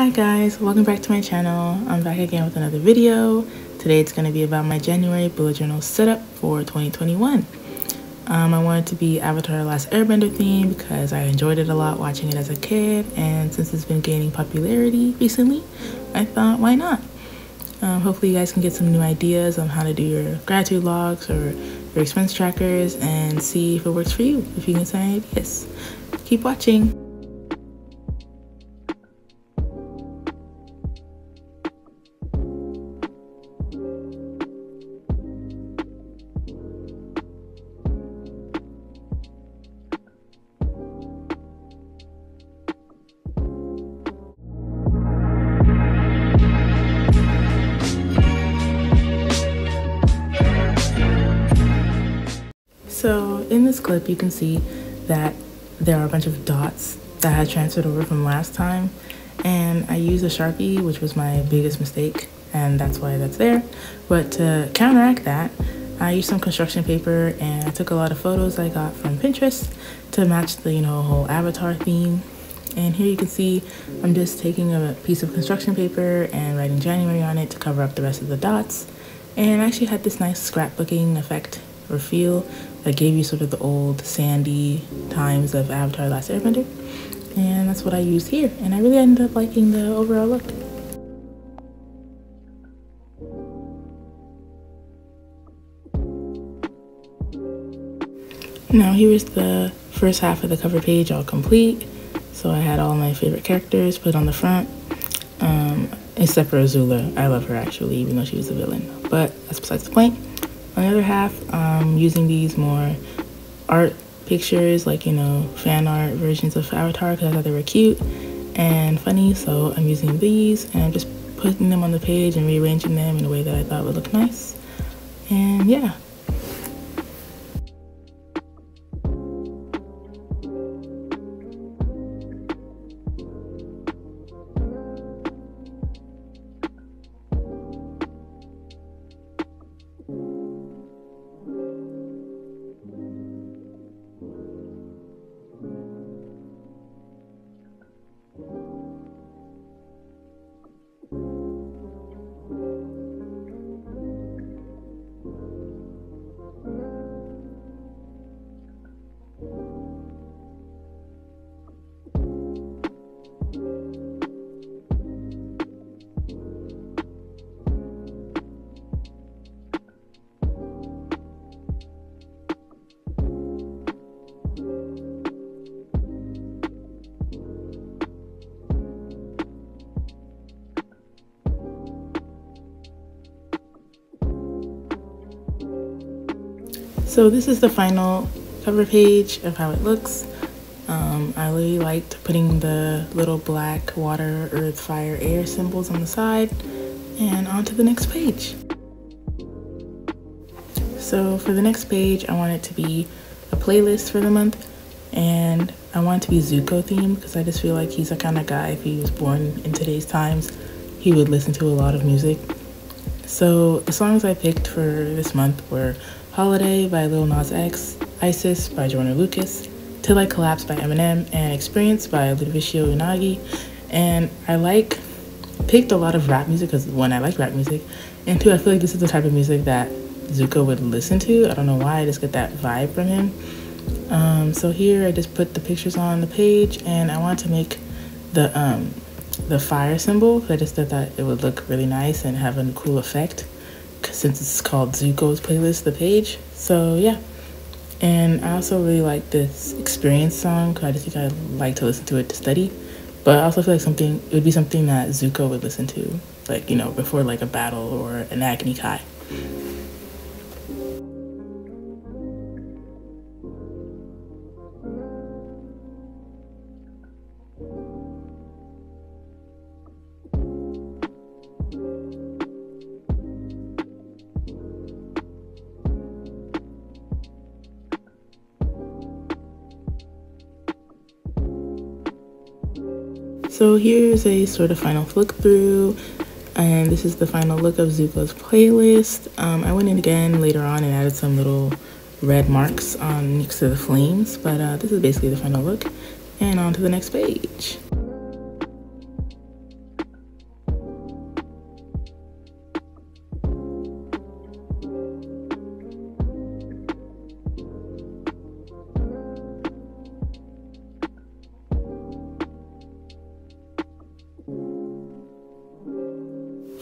Hi guys, welcome back to my channel. I'm back again with another video. Today it's going to be about my January bullet journal setup for 2021. Um, I wanted to be Avatar Last Airbender theme because I enjoyed it a lot watching it as a kid and since it's been gaining popularity recently, I thought why not? Um, hopefully you guys can get some new ideas on how to do your gratitude logs or your expense trackers and see if it works for you, if you can send ideas. Keep watching. This clip, you can see that there are a bunch of dots that had transferred over from last time. And I used a Sharpie, which was my biggest mistake, and that's why that's there. But to counteract that, I used some construction paper and I took a lot of photos I got from Pinterest to match the, you know, whole avatar theme. And here you can see I'm just taking a piece of construction paper and writing January on it to cover up the rest of the dots. And I actually had this nice scrapbooking effect or feel that gave you sort of the old sandy times of Avatar Last Airbender. And that's what I used here. And I really ended up liking the overall look. Now here is the first half of the cover page all complete. So I had all my favorite characters put on the front, um, except for Azula. I love her actually, even though she was a villain. But that's besides the point. On the other half, I'm using these more art pictures, like, you know, fan art versions of Avatar because I thought they were cute and funny. So I'm using these and I'm just putting them on the page and rearranging them in a way that I thought would look nice. And yeah, So this is the final cover page of how it looks. Um, I really liked putting the little black water, earth, fire, air symbols on the side and onto the next page. So for the next page, I want it to be a playlist for the month and I want it to be Zuko themed because I just feel like he's the kind of guy, if he was born in today's times, he would listen to a lot of music. So the songs I picked for this month were Holiday by Lil Nas X, Isis by Joyner Lucas, Till I Collapse by Eminem, and Experience by Ludovico Einaudi. And I like, picked a lot of rap music because one, I like rap music, and two, I feel like this is the type of music that Zuko would listen to. I don't know why, I just get that vibe from him. Um, so here I just put the pictures on the page and I want to make the um, the fire symbol. I just thought that it would look really nice and have a cool effect since it's called Zuko's playlist, the page. So yeah. And I also really like this experience song because I just think I like to listen to it to study. But I also feel like something it would be something that Zuko would listen to, like, you know, before like a battle or an Agni Kai. So here's a sort of final flick through and this is the final look of Zuko's playlist. Um, I went in again later on and added some little red marks on next to the flames, but uh, this is basically the final look. And on to the next page.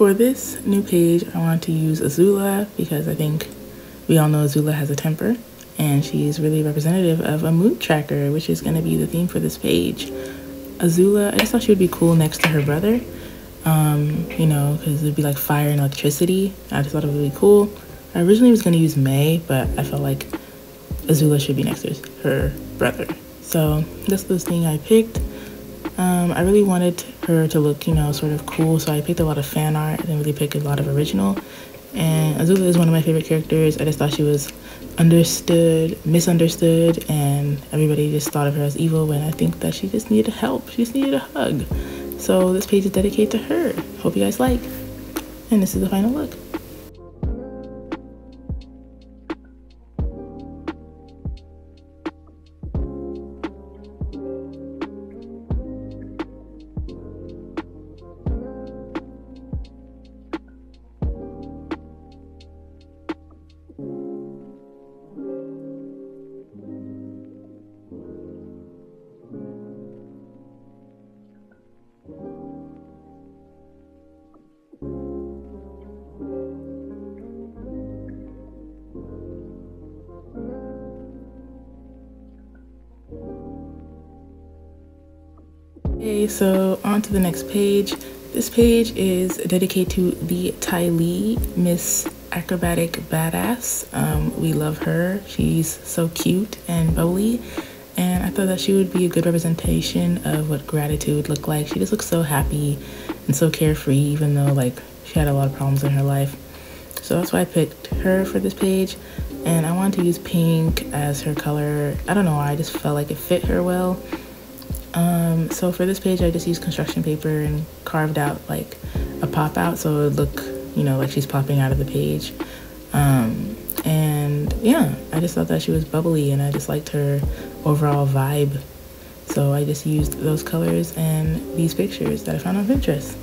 For this new page, I want to use Azula because I think we all know Azula has a temper and she's really representative of a mood tracker, which is going to be the theme for this page. Azula, I just thought she would be cool next to her brother, um, you know, because it'd be like fire and electricity. I just thought it would be cool. I originally was going to use Mai, but I felt like Azula should be next to her brother. So that's the thing I picked. Um, I really wanted her to look, you know, sort of cool, so I picked a lot of fan art. I didn't really pick a lot of original. And Azula is one of my favorite characters. I just thought she was understood, misunderstood, and everybody just thought of her as evil when I think that she just needed help. She just needed a hug. So this page is dedicated to her. Hope you guys like. And this is the final look. Okay, so on to the next page. This page is dedicated to the Ty Lee, Miss Acrobatic Badass. Um, we love her. She's so cute and bubbly. And I thought that she would be a good representation of what gratitude looked like. She just looks so happy and so carefree, even though like she had a lot of problems in her life. So that's why I picked her for this page. And I wanted to use pink as her color. I don't know why, I just felt like it fit her well. Um, so for this page, I just used construction paper and carved out like a pop out so it would look, you know, like she's popping out of the page. Um, and yeah, I just thought that she was bubbly and I just liked her overall vibe. So I just used those colors and these pictures that I found on Pinterest.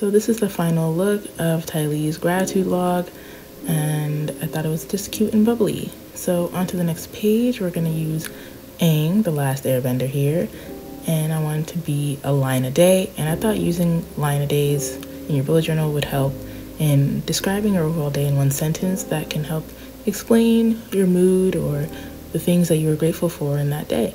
So this is the final look of Ty Lee's gratitude log and I thought it was just cute and bubbly. So on to the next page, we're gonna use Aang, the last airbender here, and I wanted to be a line a day, and I thought using line a days in your bullet journal would help in describing your overall day in one sentence that can help explain your mood or the things that you were grateful for in that day.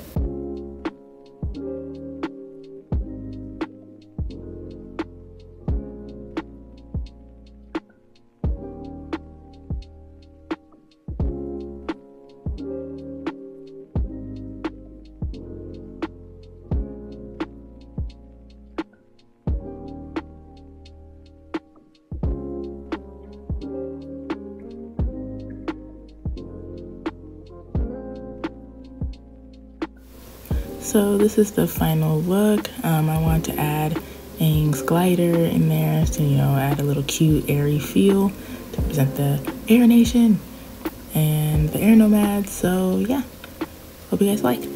So this is the final look. Um, I want to add Aang's glider in there to, you know, add a little cute airy feel to present the Air Nation and the Air Nomads. So yeah, hope you guys like.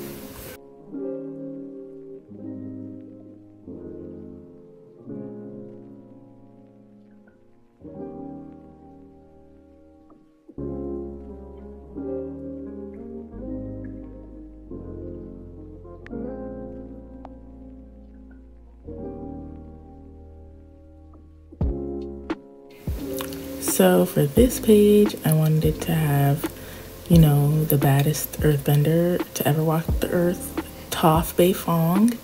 For this page, I wanted to have, you know, the baddest earthbender to ever walk the earth, Toph Beifong.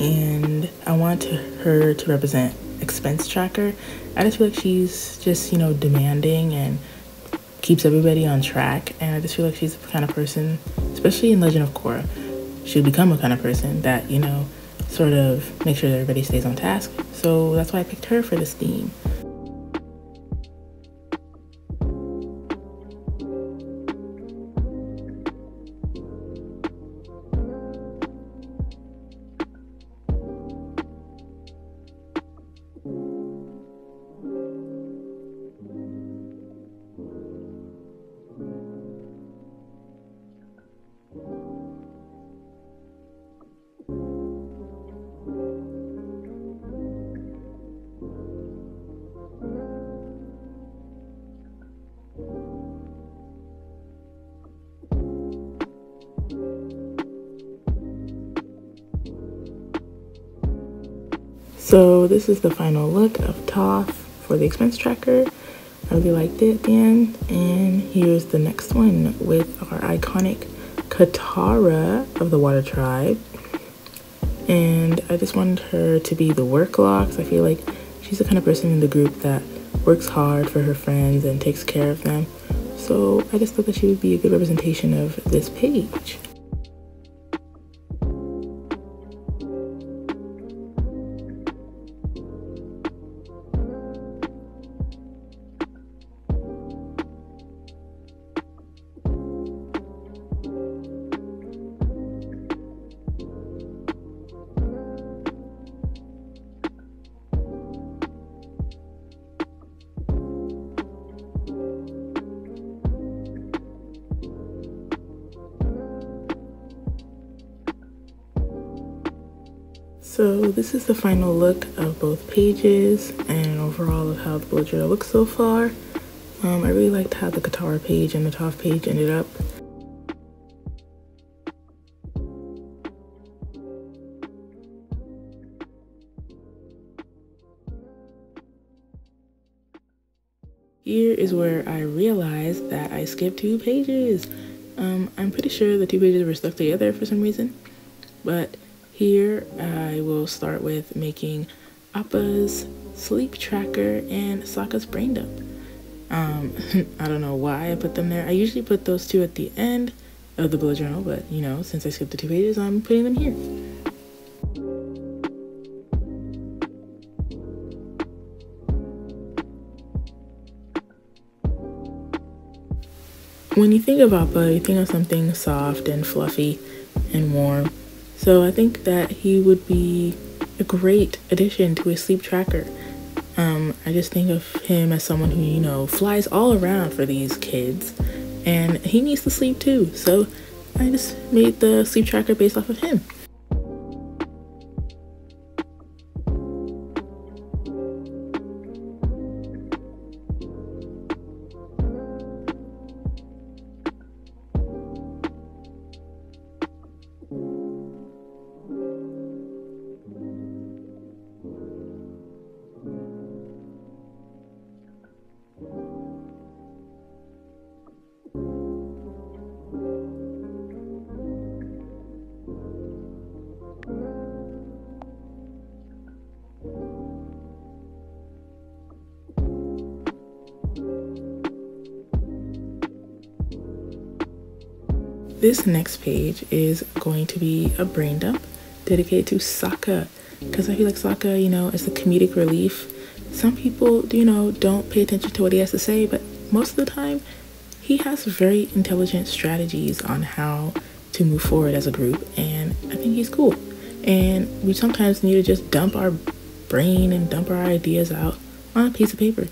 And I want her to represent expense tracker. I just feel like she's just, you know, demanding and keeps everybody on track. And I just feel like she's the kind of person, especially in Legend of Korra, she'll become a kind of person that, you know, sort of make sure that everybody stays on task. So that's why I picked her for this theme. So this is the final look of Toph for the expense tracker. I really liked it at the end. And here's the next one with our iconic Katara of the Water Tribe. And I just wanted her to be the work locks. I feel like she's the kind of person in the group that works hard for her friends and takes care of them. So I just thought that she would be a good representation of this page. So this is the final look of both pages and overall of how the bullet journal looks so far. Um, I really liked how the Katara page and the Toph page ended up. Here is where I realized that I skipped two pages. Um, I'm pretty sure the two pages were stuck together for some reason, but here I will start with making Appa's sleep tracker and Sokka's brain dump. Um, I don't know why I put them there. I usually put those two at the end of the bullet journal, but you know, since I skipped the two pages, I'm putting them here. When you think of Appa, you think of something soft and fluffy and warm. So I think that he would be a great addition to a sleep tracker. Um, I just think of him as someone who, you know, flies all around for these kids and he needs to sleep too. So I just made the sleep tracker based off of him. This next page is going to be a brain dump dedicated to Sokka because I feel like Sokka, you know, is the comedic relief. Some people, you know, don't pay attention to what he has to say, but most of the time, he has very intelligent strategies on how to move forward as a group, and I think he's cool. And we sometimes need to just dump our brain and dump our ideas out on a piece of paper.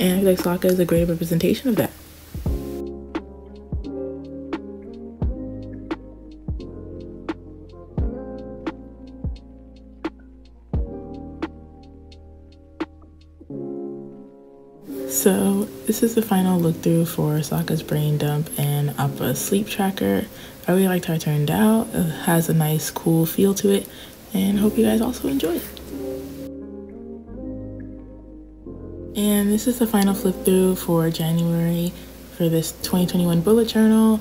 And I feel like Sokka is a great representation of that. This is the final look through for Sokka's brain dump and Appa's sleep tracker. I really liked how it turned out. It has a nice cool feel to it and hope you guys also enjoy it. And this is the final flip through for January for this 2021 bullet journal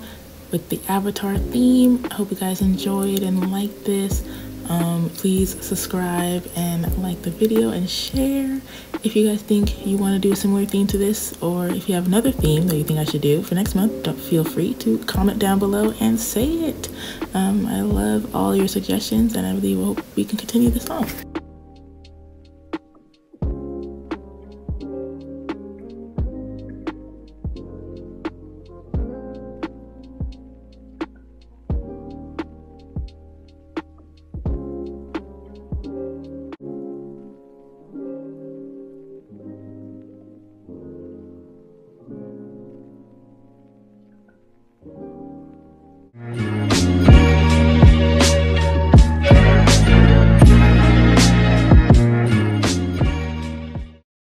with the avatar theme. I hope you guys enjoyed and liked this. Um, please subscribe and like the video and share if you guys think you want to do a similar theme to this or if you have another theme that you think I should do for next month, feel free to comment down below and say it. Um, I love all your suggestions and I really hope we can continue this on.